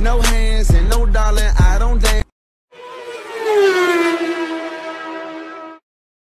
No hands and no